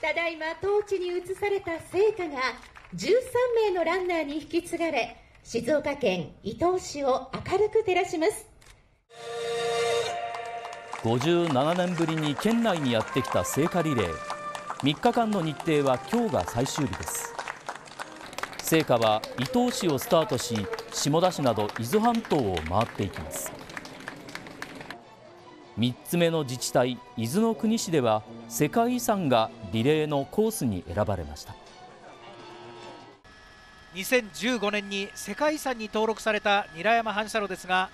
ただいまトーチに移された聖火が13名のランナーに引き継がれ静岡県伊東市を明るく照らします。57年ぶりに県内にやってきた聖火リレー。3日間の日程は今日が最終日です。聖火は伊東市をスタートし下田市など伊豆半島を回っていきます。3つ目の自治体伊豆の国市では世界遺産がリレーのコースに選ばれました。2015年に世界遺産に登録された韮山反射炉ですが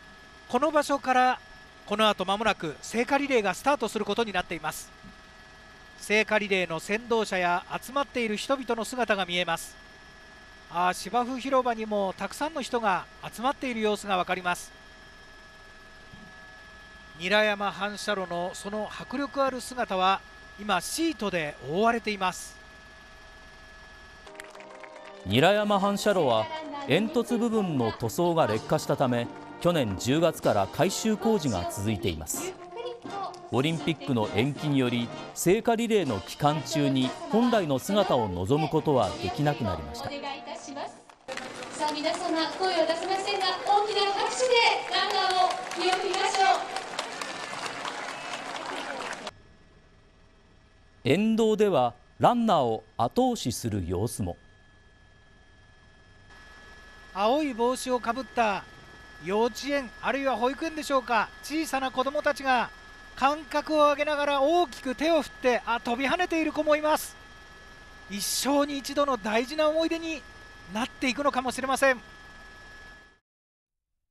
この場所からこの後まもなく聖火リレーがスタートすることになっています。聖火リレーの先導者や集まっている人々の姿が見えます。あ芝生広場にもたくさんの人が集まっている様子が分かります。韮山反射炉のその迫力ある姿は今シートで覆われています。韮山反射炉は煙突部分の塗装が劣化したため去年10月から改修工事が続いています。オリンピックの延期により聖火リレーの期間中に本来の姿を望むことはできなくなりました。さあ皆様声を出せませんが大きな拍手でランナーを見送りましょう沿道ではランナーを後押しする様子も。青い帽子をかぶった幼稚園あるいは保育園でしょうか小さな子どもたちが間隔を上げながら大きく手を振ってあ飛び跳ねている子もいます。一生に一度の大事な思い出になっていくのかもしれません。